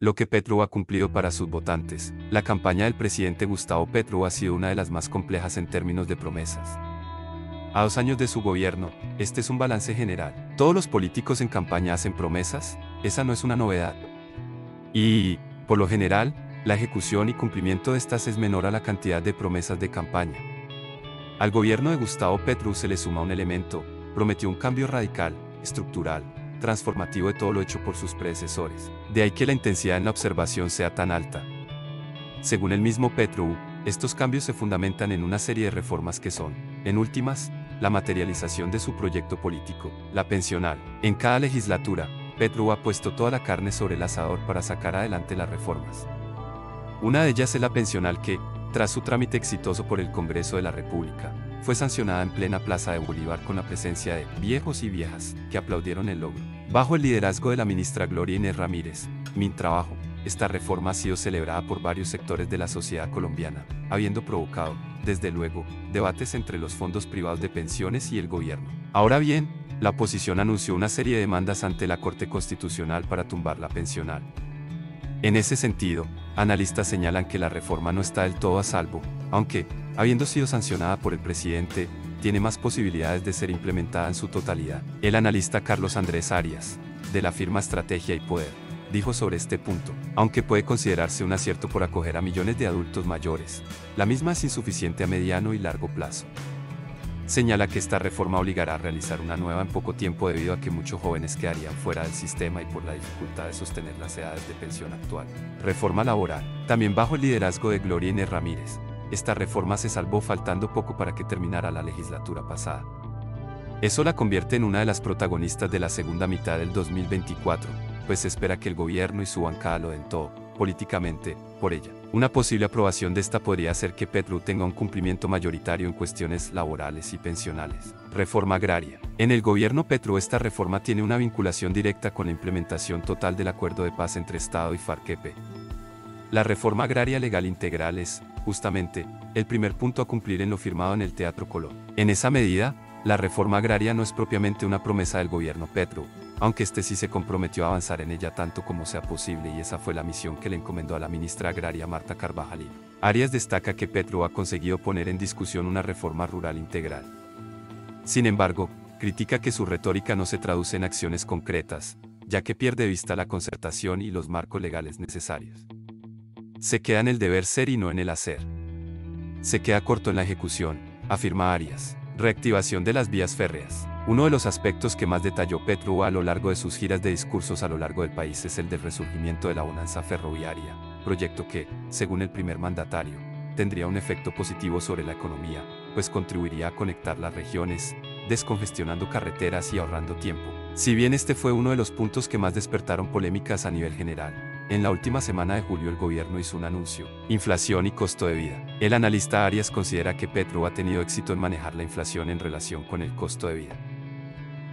lo que Petro ha cumplido para sus votantes. La campaña del presidente Gustavo Petro ha sido una de las más complejas en términos de promesas. A dos años de su gobierno, este es un balance general. Todos los políticos en campaña hacen promesas, esa no es una novedad. Y, por lo general, la ejecución y cumplimiento de estas es menor a la cantidad de promesas de campaña. Al gobierno de Gustavo Petro se le suma un elemento, prometió un cambio radical, estructural, transformativo de todo lo hecho por sus predecesores. De ahí que la intensidad en la observación sea tan alta. Según el mismo Petro, estos cambios se fundamentan en una serie de reformas que son, en últimas, la materialización de su proyecto político, la pensional. En cada legislatura, Petro ha puesto toda la carne sobre el asador para sacar adelante las reformas. Una de ellas es la pensional que, tras su trámite exitoso por el Congreso de la República, fue sancionada en plena Plaza de Bolívar con la presencia de viejos y viejas que aplaudieron el logro. Bajo el liderazgo de la ministra Gloria Inés Ramírez, Mi Trabajo, esta reforma ha sido celebrada por varios sectores de la sociedad colombiana, habiendo provocado, desde luego, debates entre los fondos privados de pensiones y el gobierno. Ahora bien, la oposición anunció una serie de demandas ante la Corte Constitucional para tumbar la pensional. En ese sentido, analistas señalan que la reforma no está del todo a salvo, aunque, habiendo sido sancionada por el presidente, tiene más posibilidades de ser implementada en su totalidad. El analista Carlos Andrés Arias, de la firma Estrategia y Poder, dijo sobre este punto, aunque puede considerarse un acierto por acoger a millones de adultos mayores, la misma es insuficiente a mediano y largo plazo señala que esta reforma obligará a realizar una nueva en poco tiempo debido a que muchos jóvenes quedarían fuera del sistema y por la dificultad de sostener las edades de pensión actual. Reforma laboral. También bajo el liderazgo de Gloria Inés Ramírez. Esta reforma se salvó faltando poco para que terminara la legislatura pasada. Eso la convierte en una de las protagonistas de la segunda mitad del 2024, pues se espera que el gobierno y su bancada lo den todo, políticamente, por ella. Una posible aprobación de esta podría hacer que Petro tenga un cumplimiento mayoritario en cuestiones laborales y pensionales. Reforma agraria. En el gobierno Petro esta reforma tiene una vinculación directa con la implementación total del acuerdo de paz entre Estado y FARC-EP. La reforma agraria legal integral es, justamente, el primer punto a cumplir en lo firmado en el Teatro Colón. En esa medida, la reforma agraria no es propiamente una promesa del gobierno Petro, aunque este sí se comprometió a avanzar en ella tanto como sea posible y esa fue la misión que le encomendó a la ministra agraria Marta Carvajalino. Arias destaca que Petro ha conseguido poner en discusión una reforma rural integral. Sin embargo, critica que su retórica no se traduce en acciones concretas, ya que pierde vista la concertación y los marcos legales necesarios. Se queda en el deber ser y no en el hacer. Se queda corto en la ejecución, afirma Arias. Reactivación de las vías férreas. Uno de los aspectos que más detalló Petro a lo largo de sus giras de discursos a lo largo del país es el del resurgimiento de la bonanza ferroviaria, proyecto que, según el primer mandatario, tendría un efecto positivo sobre la economía, pues contribuiría a conectar las regiones, descongestionando carreteras y ahorrando tiempo. Si bien este fue uno de los puntos que más despertaron polémicas a nivel general, en la última semana de julio el gobierno hizo un anuncio, inflación y costo de vida. El analista Arias considera que Petro ha tenido éxito en manejar la inflación en relación con el costo de vida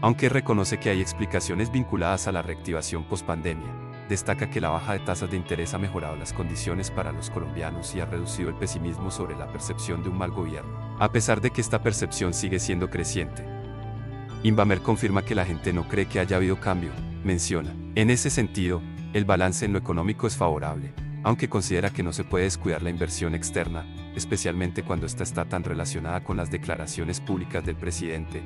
aunque reconoce que hay explicaciones vinculadas a la reactivación pospandemia. Destaca que la baja de tasas de interés ha mejorado las condiciones para los colombianos y ha reducido el pesimismo sobre la percepción de un mal gobierno, a pesar de que esta percepción sigue siendo creciente. Inbamer confirma que la gente no cree que haya habido cambio, menciona. En ese sentido, el balance en lo económico es favorable, aunque considera que no se puede descuidar la inversión externa, especialmente cuando ésta está tan relacionada con las declaraciones públicas del presidente,